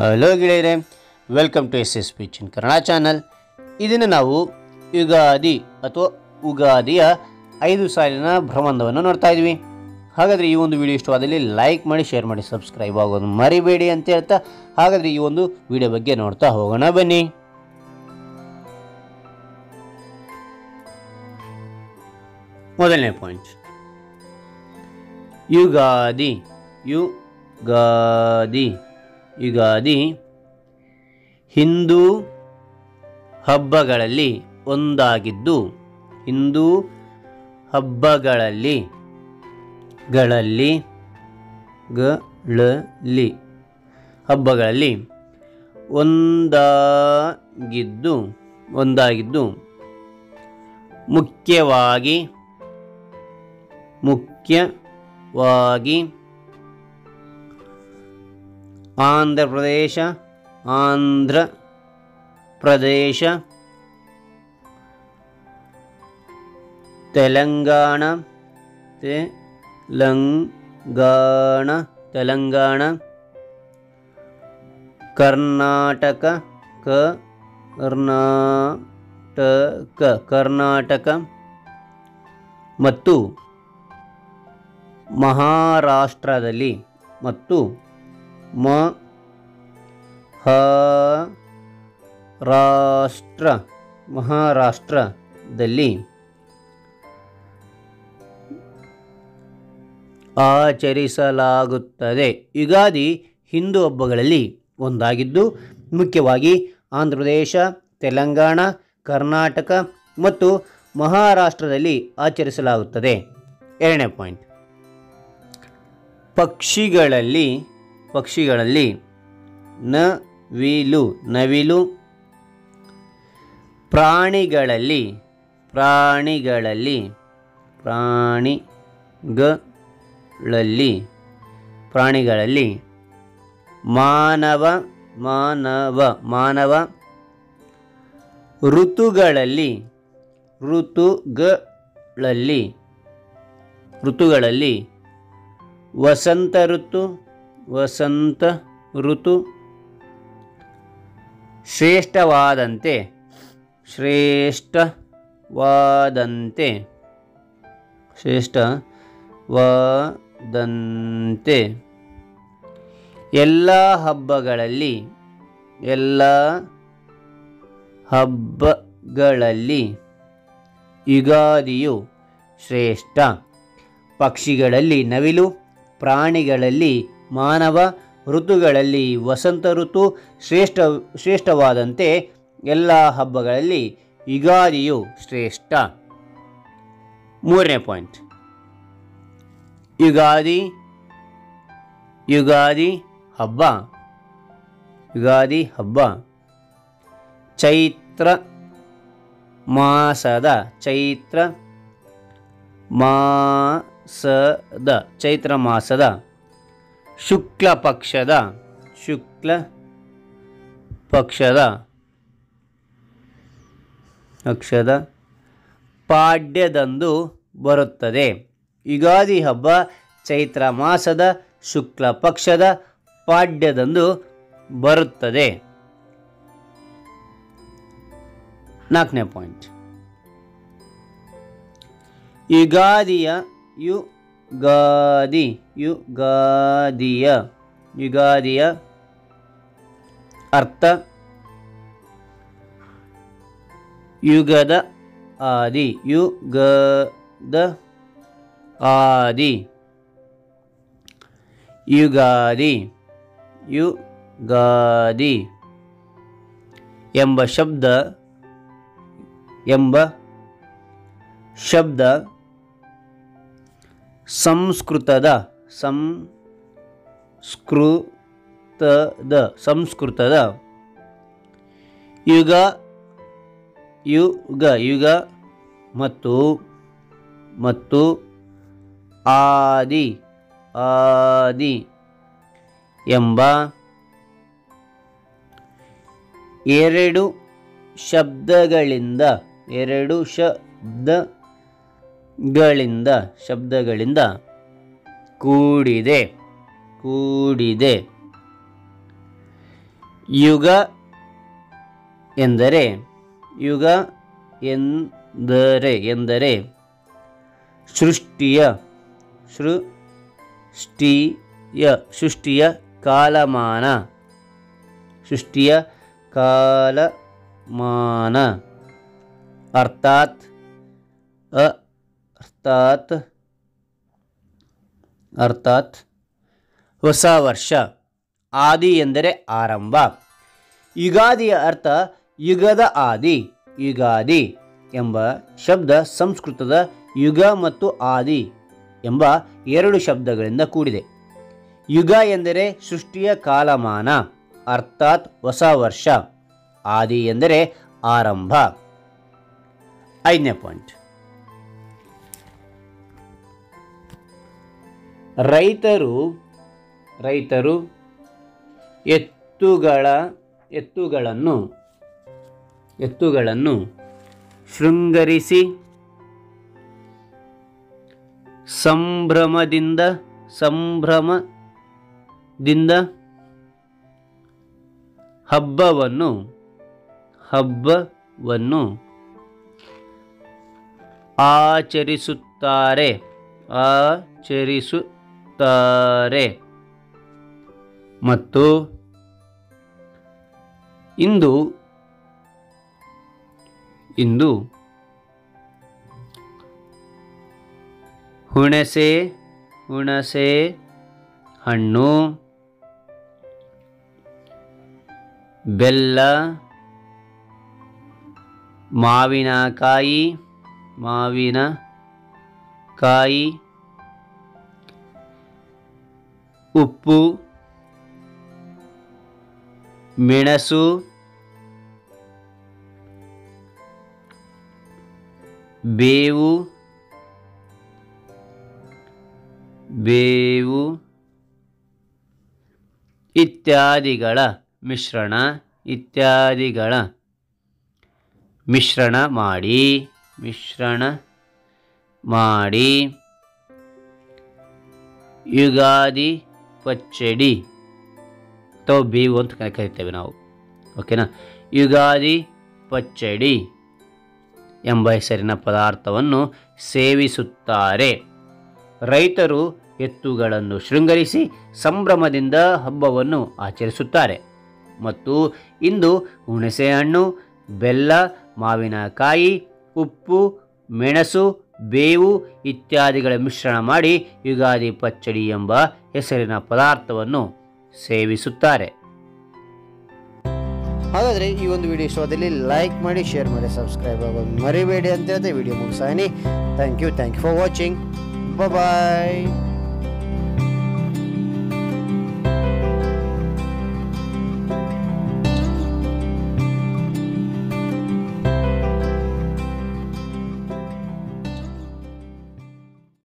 Hello ಗೆಳೆಯರೆ welcome to S S pitch in Kannada channel ಇದನ್ನು ನಾವು ಯುಗಾದಿ ಅಥವಾ ಉಗಾದಿಯ ಐದು ಸಾಲಿನ ಭ್ರಮಂದವನ್ನು ನೋಡ್ತಾ ಇದ್ವಿ. ಹಾಗಾದರೆ ಈ ಒಂದು ವಿಡಿಯೋ ಇಷ್ಟವಾದಲ್ಲಿ ಲೈಕ್ ಮಾಡಿ ಶೇರ್ ಮಾಡಿ ಸಬ್ಸ್ಕ್ರೈಬ್ ಆಗೋದು ಮರಿಬೇಡಿ ಅಂತ ಹೇಳ್ತಾ, ಹಾಗಾದರೆ ಈ ಒಂದು ವಿಡಿಯೋ ಬಗ್ಗೆ ನೋಡ್ತಾ ಹೋಗೋಣ ಬನ್ನಿ. ಮೊದಲನೇ ಪಾಯಿಂಟ್ ಯುಗಾದಿ ಯುಗಾದಿ. ಯುಗಾದಿ ಹಿಂದೂ ಹಬ್ಬಗಳಲ್ಲಿ ಒಂದಾಗಿದ್ದು ಹಿಂದೂ ಹಬ್ಬಗಳಲ್ಲಿ ಗಳಲ್ಲಿ ಗಳಲ್ಲಿ ಹಬ್ಬಗಳಲ್ಲಿ ಒಂದಾಗಿದ್ದು ಒಂದಾಗಿದ್ದು ಮುಖ್ಯವಾಗಿ ಮುಖ್ಯವಾಗಿ ಆಂಧ್ರ ಪ್ರದೇಶ ಆಂಧ್ರ ಪ್ರದೇಶ ತೆಲಂಗಾಣ ತೆಲಂಗಾಣ ತೆಲಂಗಾಣ ಕರ್ನಾಟಕ ಕರ್ನಾಟಕ ಕರ್ನಾಟಕ ಮತ್ತು ಮಹಾರಾಷ್ಟ್ರದಲ್ಲಿ ಮತ್ತು ಮ, ಹ, ರಾಷ್ಟ್ರ, ಮಹಾರಾಷ್ಟ್ರದಲ್ಲಿ ಆಚರಿಸಲಾಗುತ್ತದೆ. ಯುಗಾದಿ ಹಿಂದೂ ಹಬ್ಬಗಳಲ್ಲಿ ಒಂದಾಗಿದ್ದು, ಮುಖ್ಯವಾಗಿ ಆಂಧ್ರಪ್ರದೇಶ, ತೆಲಂಗಾಣ, ಕರ್ನಾಟಕ ಮತ್ತು ಮಹಾರಾಷ್ಟ್ರದಲ್ಲಿ ಆಚರಿಸಲಾಗುತ್ತದೆ. ಎರಡನೇ ಪಾಯಿಂಟ್. ಪಕ್ಷಿಗಳಲ್ಲಿ ಪಕ್ಷಿಗಳಲ್ಲಿ ನವಿಲು ನವಿಲು ಪ್ರಾಣಿಗಳಲ್ಲಿ ಪ್ರಾಣಿಗಳಲ್ಲಿ ಪ್ರಾಣಿಗಳಲ್ಲಿ ಪ್ರಾಣಿಗಳಲ್ಲಿ ಮಾನವ ಮಾನವ ಮಾನವ ಋತುಗಳಲ್ಲಿ ಋತುಗಳಲ್ಲಿ ಋತುಗಳಲ್ಲಿ ವಸಂತ ಋತು ವಸಂತ ಋತು ಶ್ರೇಷ್ಠವಾದಂತೆ ಶ್ರೇಷ್ಠವಾದಂತೆ ಶ್ರೇಷ್ಠವಾದಂತೆ. ಎಲ್ಲ ಹಬ್ಬಗಳಲ್ಲಿ ಎಲ್ಲ ಹಬ್ಬಗಳಲ್ಲಿ ಯುಗಾದಿಯು ಶ್ರೇಷ್ಠ. ಪಕ್ಷಿಗಳಲ್ಲಿ ನವಿಲು ಪ್ರಾಣಿಗಳಲ್ಲಿ ಮಾನವ ಋತುಗಳಲ್ಲಿ ವಸಂತ ಋತು ಶ್ರೇಷ್ಠ, ಶ್ರೇಷ್ಠವಾದಂತೆ ಎಲ್ಲ ಹಬ್ಬಗಳಲ್ಲಿ ಯುಗಾದಿಯು ಶ್ರೇಷ್ಠ. ಮೂರನೇ ಪಾಯಿಂಟ್. ಯುಗಾದಿ ಯುಗಾದಿ ಹಬ್ಬ ಯುಗಾದಿ ಹಬ್ಬ. ಚೈತ್ರ ಮಾಸದ ಚೈತ್ರ ಮಾಸದ ಚೈತ್ರ ಮಾಸದ ಶುಕ್ಲ ಪಕ್ಷದ ಶುಕ್ಲ ಪಕ್ಷದ ಪಕ್ಷದ ಪಾಡ್ಯದಂದು ಬರುತ್ತದೆ. ಯುಗಾದಿ ಹಬ್ಬ ಚೈತ್ರ ಮಾಸದ ಶುಕ್ಲ ಪಕ್ಷದ ಪಾಡ್ಯದಂದು ಬರುತ್ತದೆ. ನಾಲ್ಕನೇ ಪಾಯಿಂಟ್. ಯುಗಾದಿಯ ಯುಗಾದಿ ಯುಗಾದಿಯ ಯುಗಾದಿಯ ಅರ್ಥ ಯುಗದ ಆದಿ ಯುಗದ ಆದಿ ಯುಗಾದಿ ಯುಗಾದಿ ಎಂಬ ಶಬ್ದ ಎಂಬ ಶಬ್ದ ಸಂಸ್ಕೃತದ ಸಂಸ್ಕೃತದ ಸಂಸ್ಕೃತದ ಯುಗ ಯುಗ ಯುಗ ಮತ್ತು ಮತ್ತು ಆದಿ ಆದಿ ಎಂಬ ಎರಡು ಶಬ್ದಗಳಿಂದ ಎರಡು ಶಬ್ದಗಳಿಂದ ಶಬ್ದಗಳಿಂದ ಕೂಡಿದೆ ಕೂಡಿದೆ. ಯುಗ ಎಂದರೆ ಯುಗ ಎಂದರೆ ಎಂದರೆ ಸೃಷ್ಟಿಯ ಸೃಷ್ಟಿಯ ಸೃಷ್ಟಿಯ ಕಾಲಮಾನ ಸೃಷ್ಟಿಯ ಕಾಲಮಾನ. ಅರ್ಥಾತ್ ಅ ಅರ್ಥಾತ್ ಅರ್ಥಾತ್ ಹೊಸ ವರ್ಷ, ಆದಿ ಎಂದರೆ ಆರಂಭ. ಯುಗಾದಿಯ ಅರ್ಥ ಯುಗದ ಆದಿ, ಯುಗಾದಿ ಎಂಬ ಶಬ್ದ ಸಂಸ್ಕೃತದ ಯುಗ ಮತ್ತು ಆದಿ ಎಂಬ ಎರಡು ಶಬ್ದಗಳಿಂದ ಕೂಡಿದೆ. ಯುಗ ಎಂದರೆ ಸೃಷ್ಟಿಯ ಕಾಲಮಾನ, ಅರ್ಥಾತ್ ಹೊಸ ವರ್ಷ, ಆದಿ ಎಂದರೆ ಆರಂಭ. ಐದನೇ ಪಾಯಿಂಟ್ ರೈತರು ರೈತರು ಎತ್ತುಗಳ ಎತ್ತುಗಳನ್ನು ಎತ್ತುಗಳನ್ನು ಶೃಂಗರಿಸಿ ಸಂಭ್ರಮದಿಂದ ಸಂಭ್ರಮದಿಂದ ಹಬ್ಬವನ್ನು ಹಬ್ಬವನ್ನು ಆಚರಿಸುತ್ತಾರೆ ಆಚರಿಸುತ್ತಾರೆ ಮತ್ತು ಇಂದು ಇಂದು ಹುಣಸೆ ಹುಣಸೆ ಹಣ್ಣು ಬೆಲ್ಲ ಮಾವಿನಕಾಯಿ ಮಾವಿನ ಕಾಯಿ ಉಪ್ಪು ಮೆಣಸು ಬೇವು ಬೇವು ಇತ್ಯಾದಿಗಳ ಮಿಶ್ರಣ ಇತ್ಯಾದಿಗಳ ಮಿಶ್ರಣ ಮಾಡಿ ಮಿಶ್ರಣ ಮಾಡಿ ಯುಗಾದಿ ಪಚ್ಚಡಿ ಅಥವಾ ಬೇವು ಅಂತ ಕರಿತೇವೆ ನಾವು. ಓಕೆನಾ? ಯುಗಾದಿ ಪಚ್ಚಡಿ ಎಂಬ ಹೆಸರಿನ ಪದಾರ್ಥವನ್ನು ಸೇವಿಸುತ್ತಾರೆ. ರೈತರು ಎತ್ತುಗಳನ್ನು ಶೃಂಗರಿಸಿ ಸಂಭ್ರಮದಿಂದ ಹಬ್ಬವನ್ನು ಆಚರಿಸುತ್ತಾರೆ. ಮತ್ತು ಇಂದು ಹುಣಸೆಹಣ್ಣು, ಬೆಲ್ಲ, ಮಾವಿನಕಾಯಿ, ಉಪ್ಪು, ಮೆಣಸು ಬೇವು ಇತ್ಯಾದಿಗಳ ಮಿಶ್ರಣ ಮಾಡಿ ಯುಗಾದಿ ಪಚ್ಚಡಿ ಎಂಬ ಹೆಸರಿನ ಪದಾರ್ಥವನ್ನು ಸೇವಿಸುತ್ತಾರೆ. ಹಾಗಾದರೆ ಈ ಒಂದು ವಿಡಿಯೋ ಶೋದಲ್ಲಿ ಲೈಕ್ ಮಾಡಿ ಶೇರ್ ಮಾಡಿ ಸಬ್ಸ್ಕ್ರೈಬ್ ಆಗೋದು ಮರಿಬೇಡಿ ಅಂತ ಹೇಳ್ತಾ video ಮುಗಿಸಾನಿ thank you thank you for watching bye